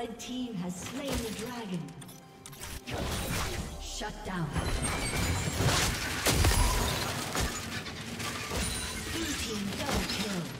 Red team has slain the dragon. Shut down. Blue team double kill.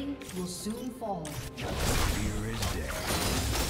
Plating will soon fall. Fear is dead.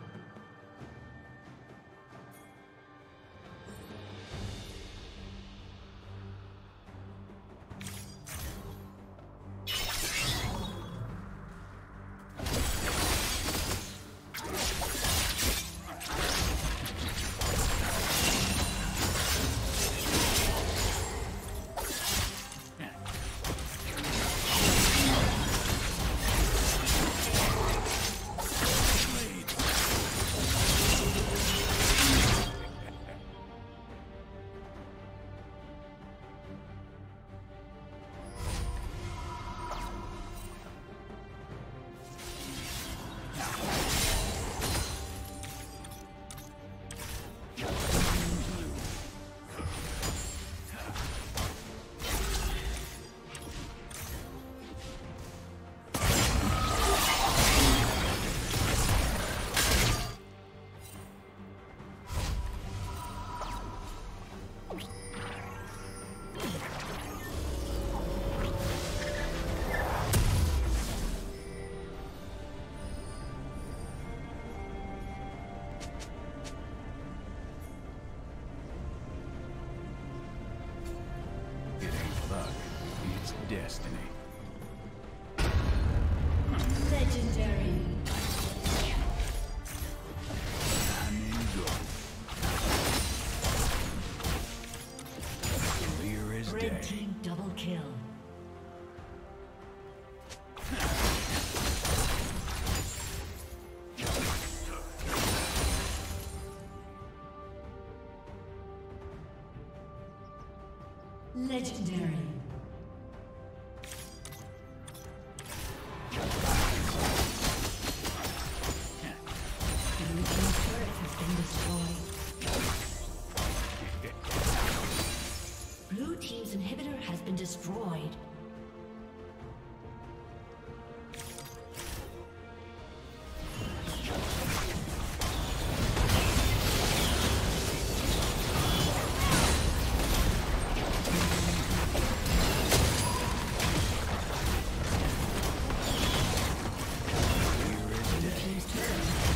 Destiny. Legendary. I'm in go. Clear Red team double kill. Legendary. team's turret.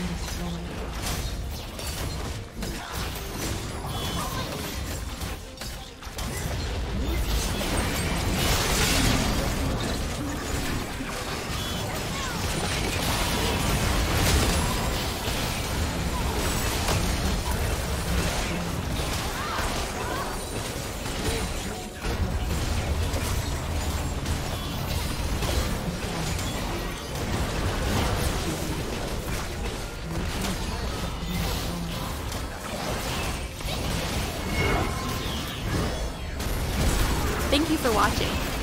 For watching.